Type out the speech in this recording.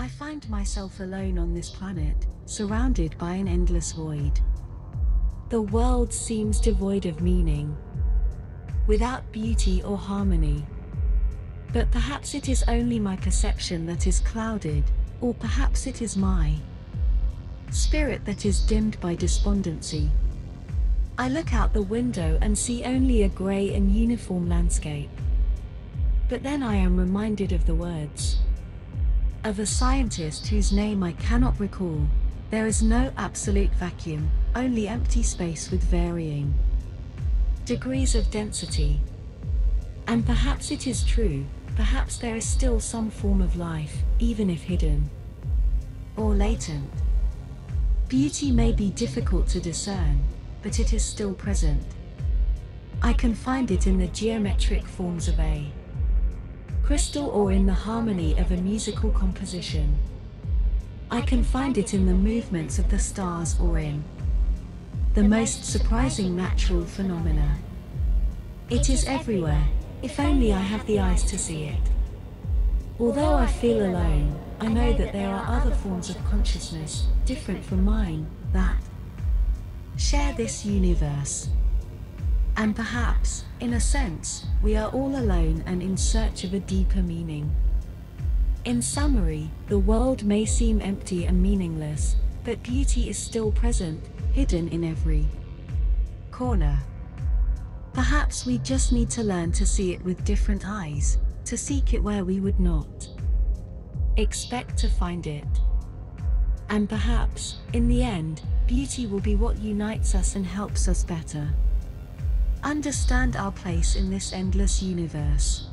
I find myself alone on this planet, surrounded by an endless void. The world seems devoid of meaning, without beauty or harmony. But perhaps it is only my perception that is clouded, or perhaps it is my spirit that is dimmed by despondency. I look out the window and see only a grey and uniform landscape. But then I am reminded of the words of a scientist whose name I cannot recall. There is no absolute vacuum, only empty space with varying degrees of density. And perhaps it is true, perhaps there is still some form of life, even if hidden or latent. Beauty may be difficult to discern, but it is still present. I can find it in the geometric forms of a crystal or in the harmony of a musical composition. I can find it in the movements of the stars or in the most surprising natural phenomena. It is everywhere, if only I have the eyes to see it. Although I feel alone, I know that there are other forms of consciousness, different from mine, that share this universe. And perhaps, in a sense, we are all alone and in search of a deeper meaning. In summary, the world may seem empty and meaningless, but beauty is still present, hidden in every corner. Perhaps we just need to learn to see it with different eyes, to seek it where we would not expect to find it. And perhaps, in the end, beauty will be what unites us and helps us better understand our place in this endless universe.